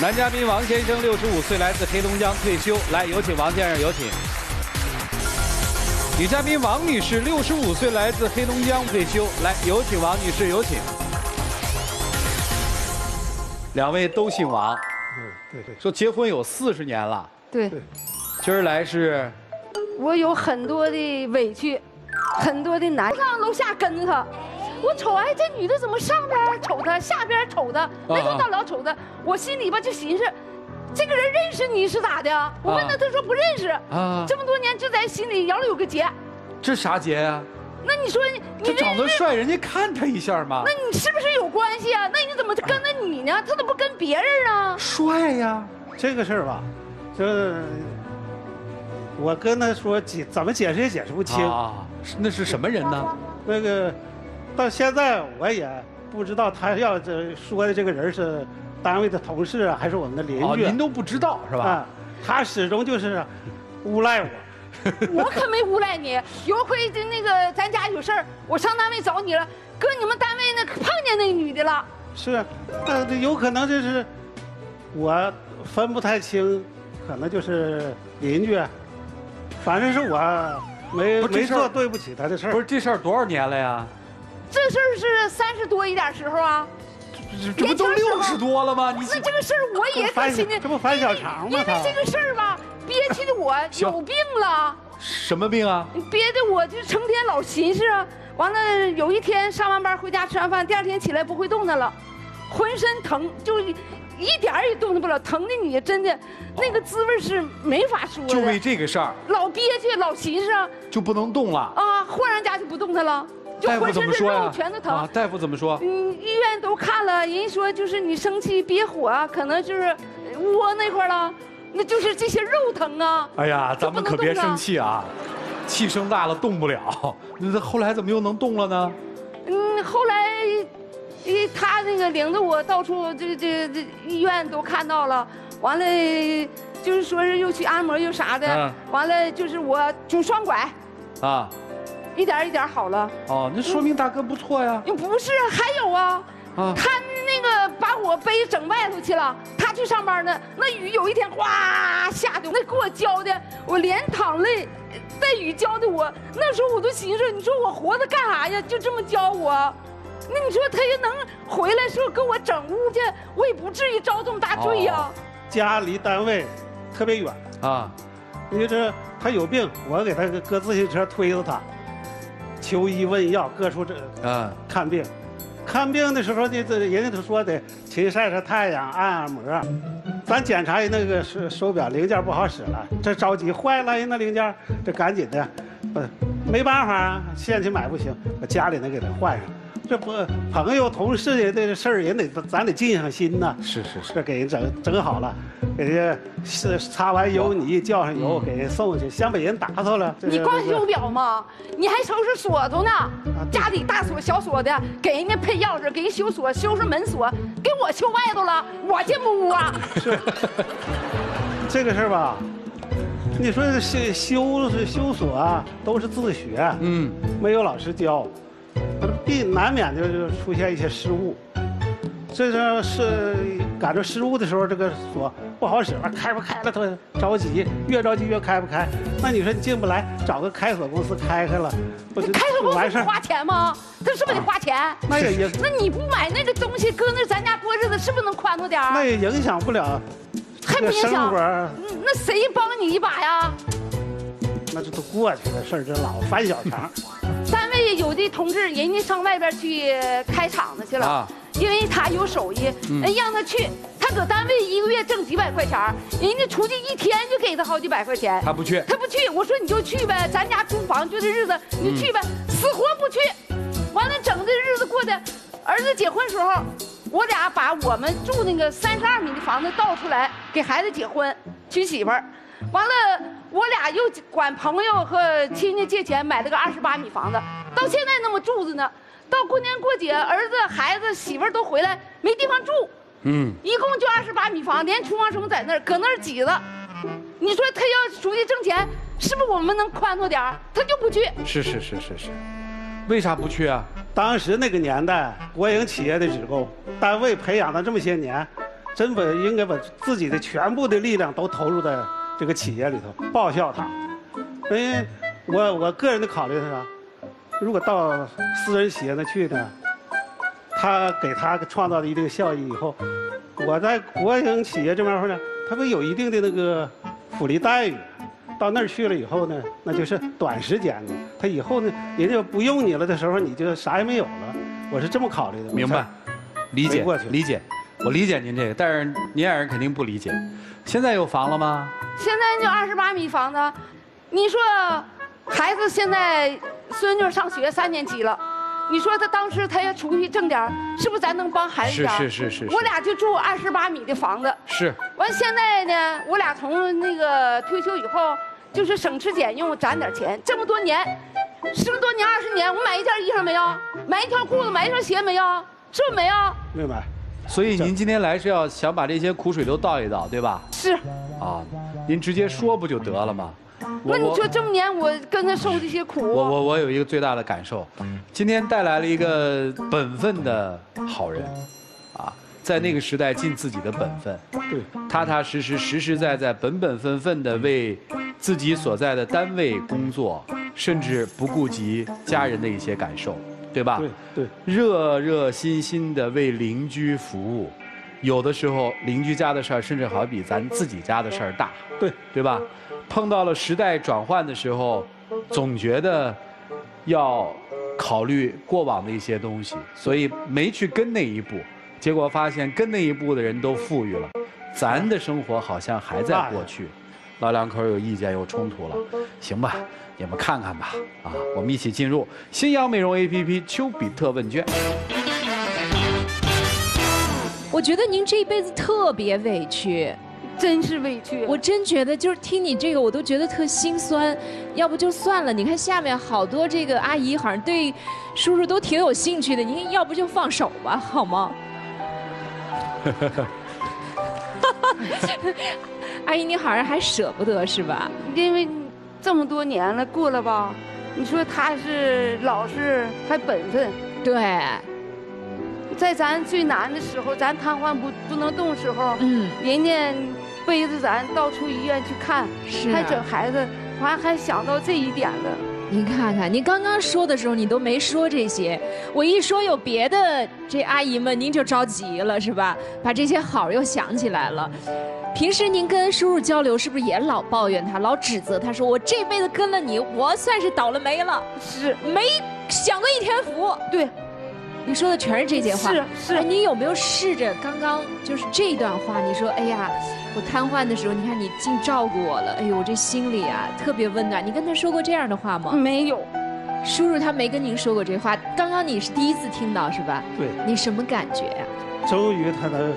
男嘉宾王先生，六十五岁，来自黑龙江退休。来，有请王先生，有请。女嘉宾王女士，六十五岁，来自黑龙江退休。来，有请王女士，有请。两位都姓王，嗯，对对，说结婚有四十年了，对，今儿来是我有很多的委屈，很多的难。上楼下跟着他，我瞅哎，这女的怎么上边瞅她，下边瞅她，没头到老瞅她。我心里吧就寻思，这个人认识你是咋的？我问他，他说不认识。啊，这么多年就在心里咬了有个结。这啥结呀？那你说你这长得帅，人家看他一下嘛那。你是不是有关系啊？那你怎么跟着你呢？他怎么不跟别人啊？帅呀，这个事儿吧，这我跟他说解怎么解释也解释不清。啊，那是什么人呢？那个到现在我也不知道他要这说的这个人是单位的同事啊，还是我们的邻哦，居您都不知道是吧？啊。他始终就是诬赖我。我可没诬赖你。有回就那个咱家有事儿，我上单位找你了，搁你们单位那碰见那女的了。是，那有可能就是我分不太清，可能就是邻居，反正是我没没做对不起他的事儿。不是这事儿多少年了呀？这事儿是三十多一点时候啊，这这不都六十多了吗？你那这个事儿我也可心里，这不翻小肠吗因为这个事儿吧，憋屈的我有病了，什么病啊？憋的我就成天老寻思啊。完了，有一天上完班回家吃完饭，第二天起来不会动弹了，浑身疼，就一点儿也动弹不了，疼的你真的那个滋味是没法说就为，这个事儿老憋屈，老寻思啊。就不能动了？啊，忽然家就不动弹了，就大夫浑身的怎么说呀肉？全都疼。啊，大夫怎么说？嗯，医院都看了，人家说就是你生气憋火啊，可能就是窝那块了，那就是这些肉疼啊。哎呀，咱们可别生气啊，气生大了动不了。那后来怎么又能动了呢？嗯，后来，呃，他那个领着我到处这这这医院都看到了，完了就是说是又去按摩又啥的，嗯完了就是我拄双拐，啊，一点一点好了。哦，那说明大哥不错呀。不是，还有啊，啊，他那个把我背整外头去了，他去上班呢。那雨有一天哗下的，那给我浇的，我连淌泪，带雨浇的我。那时候我都寻思，你说我活着干啥呀？就这么浇我，那你说他要能回来时候给我整屋去，我也不至于遭这么大罪呀、家离单位特别远，啊，你这他有病，我给他搁自行车推着他，求医问药，各处这啊，看病。看病的时候呢，这人家都说得勤晒晒太阳，按按摩。咱检查人那个手手表零件不好使了，这着急坏了，人那零件这赶紧的，不没办法啊，现去买不行，把家里能给他换上。这不朋友同事的这事儿，也得咱得尽上心呐。是是是，这给人整整好了，给人是擦完油泥，浇上油，给人送去，先把人打扫了。你光修表吗？你还收拾锁头呢？家里大锁小锁的，给人家配钥匙，给人修锁，修饰门锁，给我修外头了，我进不屋啊？是这个事儿吧，你说这修修修锁啊，都是自学，嗯，没有老师教，必难免的就出现一些失误。这是是赶着失误的时候，这个锁不好使了，开不开了，他着急，越着急越开不开。那你说你进不来，找个开锁公司开开了，不就开锁公？司花钱吗？他是不是得花钱？那也影那你不买那个东西搁那咱家过日子，是不是能宽敞点儿？那也影响不了还这个生别想活，嗯那谁帮你一把呀？那这都过去的事儿，这老翻小肠。单位有的同志，人家上外边去开厂子去了，啊因为他有手艺，人让他去，他搁单位一个月挣几百块钱人家出去一天就给他好几百块钱。他不去。他不去，我说你就去呗，咱家租房就这日子，你就去呗，死活不去。完了，整这日子过的，儿子结婚时候，我俩把我们住那个三十二米的房子倒出来，给孩子结婚娶媳妇儿。完了，我俩又管朋友和亲戚借钱买了个二十八米房子，到现在那么住着呢。到过年过节，儿子、孩子、媳妇儿都回来，没地方住。嗯，一共就二十八米房，连厨房什么在那儿，搁那儿挤着。你说他要出去挣钱，是不是我们能宽敞点儿？他就不去。是是是是是，为啥不去啊？当时那个年代，国营企业的职工，单位培养了这么些年，真把应该把自己的全部的力量都投入在这个企业里头，报效他。因为我我个人的考虑是啥？如果到私人企业那去呢，他给他创造了一定效益以后，我在国营企业这边呢，他不有一定的那个福利待遇。到那儿去了以后呢，那就是短时间的。他以后呢，人家不用你了的时候，你就啥也没有了。我是这么考虑的。明白，理解过去理解，我理解您这个，但是您爱人肯定不理解。现在有房了吗？现在就二十八米房子，你说孩子现在孙女上学三年级了，你说他当时他要出去挣点是不是咱能帮孩子是点儿是是是是我俩就住二十八米的房子，是，完现在呢，我俩从那个退休以后，就是省吃俭用攒点钱，这么多年，十多年二十年，我买一件衣裳没有？买一条裤子，买一双鞋没有？是不是没有？明白？所以您今天来是要想把这些苦水都倒一倒，对吧？是。啊，您直接说不就得了吗？那你说这么年我跟他受这些苦，我我我有一个最大的感受，今天带来了一个本分的好人，啊，在那个时代尽自己的本分，对，踏踏实实、实实在在、本本分分的为自己所在的单位工作，甚至不顾及家人的一些感受，对吧？对对，热热心心的为邻居服务，有的时候邻居家的事儿，甚至好比咱自己家的事儿大，对对吧？碰到了时代转换的时候，总觉得要考虑过往的一些东西，所以没去跟那一步，结果发现跟那一步的人都富裕了，咱的生活好像还在过去。老两口有意见有冲突了，行吧，你们看看吧，啊，我们一起进入新阳美容 APP 丘比特问卷。我觉得您这一辈子特别委屈，真是委屈。我真觉得就是听你这个，我都觉得特心酸。要不就算了，你看下面好多这个阿姨好像对叔叔都挺有兴趣的，您要不就放手吧，好吗？阿姨，你好像还舍不得是吧？因为这么多年了，过了吧？你说他是老实还本分，对，在咱最难的时候，咱瘫痪不不能动时候，嗯，人家背着咱到处医院去看，是啊还整孩子，完还想到这一点了。您看看，您刚刚说的时候你都没说这些，我一说有别的，这阿姨们您就着急了是吧？把这些好又想起来了。平时您跟叔叔交流是不是也老抱怨他，老指责他说我这辈子跟了你，我算是倒了霉了，是，没享过一天福。对，你说的全是这些话。是是哎，你有没有试着刚刚就是这段话？你说，哎呀，我瘫痪的时候，你看你尽照顾我了，哎呦，我这心里啊特别温暖。你跟他说过这样的话吗？没有，叔叔他没跟您说过这话，刚刚你是第一次听到是吧？对，你什么感觉呀、终于他能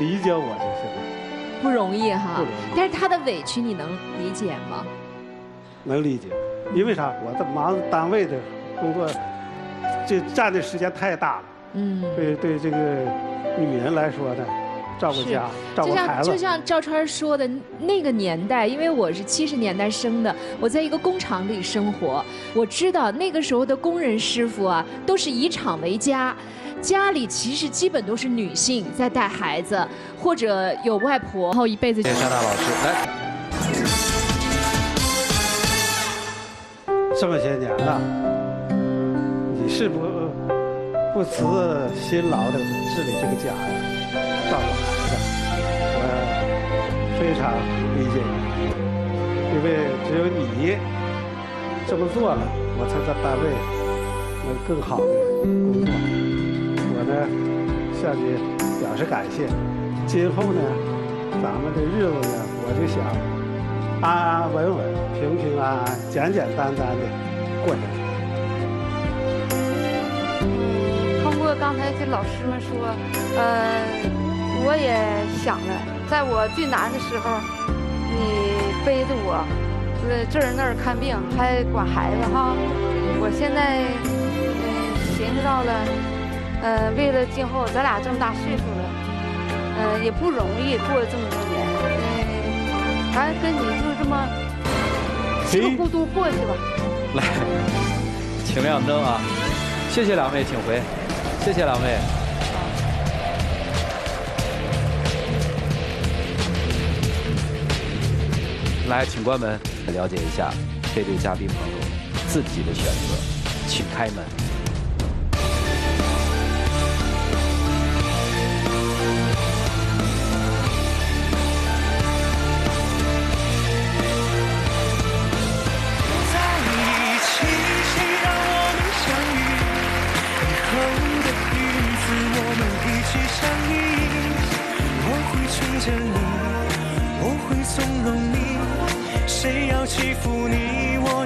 理解我这些了，不容易哈不容易但是他的委屈你能理解吗？能理解。因为啥？我在忙单位的工作，这占的时间太大了。嗯，对对，这个女人来说呢，照顾家、照就顾孩子像就，像赵川说的那个年代，因为我是七十年代生的，我在一个工厂里生活，我知道那个时候的工人师傅啊，都是以厂为家。家里其实基本都是女性在带孩子，或者有外婆，然后一辈子谢谢沙大老师，来，这么些年了，你是不不辞辛劳的治理这个家呀，照顾孩子，我非常理解你，因为只有你这么做了，我才在单位能更好的工作。我呢，向你表示感谢。今后呢，咱们的日子呢，我就想安安稳稳、平平安安、简简单单的过下去。刚才这老师们说，呃，我也想了，在我最难的时候，你背着我，呃这儿那儿看病，还管孩子哈。我现在嗯寻思到了，呃，为了今后咱俩这么大岁数了，呃，也不容易过了这么多年，嗯、反正跟你就这么稀里糊涂过去吧。来，请亮灯啊！谢谢两位，请回。谢谢两位，来，请关门，了解一下这对嘉宾朋友自己的选择，请开门。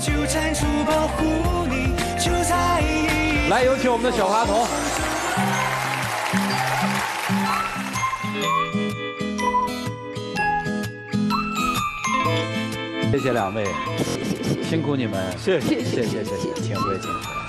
就站出保护你。就在一起。来，有请我们的小花童。谢谢两位，辛苦你们，谢谢。谢谢谢谢，请回请回。